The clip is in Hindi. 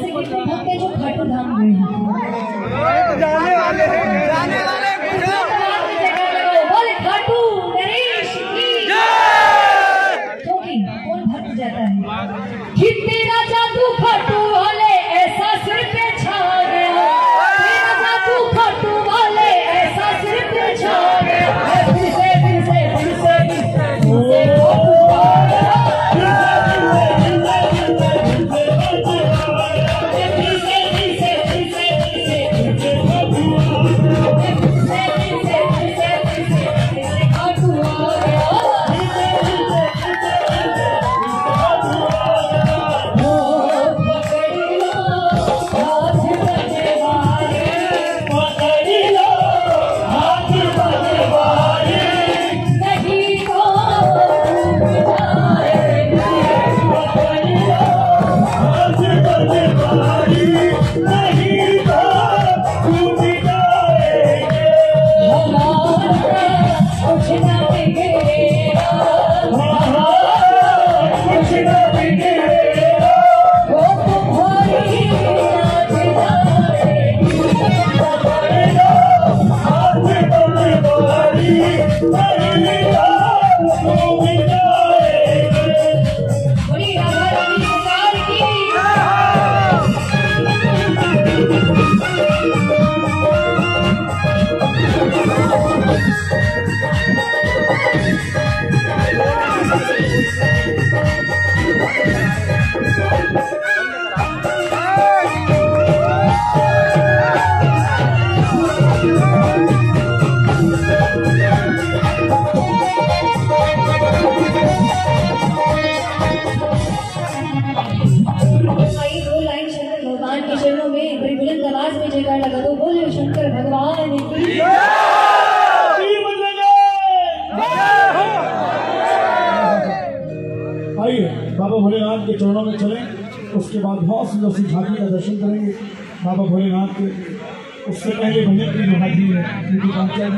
से कितने भक्त है जो खाटू धाम गए हैं। सच कर दे भगवान में बड़ी बुलंद आवाज़ में लगा दो। बोले शंकर भगवान की बाबा भोलेनाथ के चरणों में चलें, उसके बाद बहुत सुंदर सी झांकी का दर्शन करेंगे। बाबा भोलेनाथ के, उससे पहले भजन की जो हाजी है पंचायत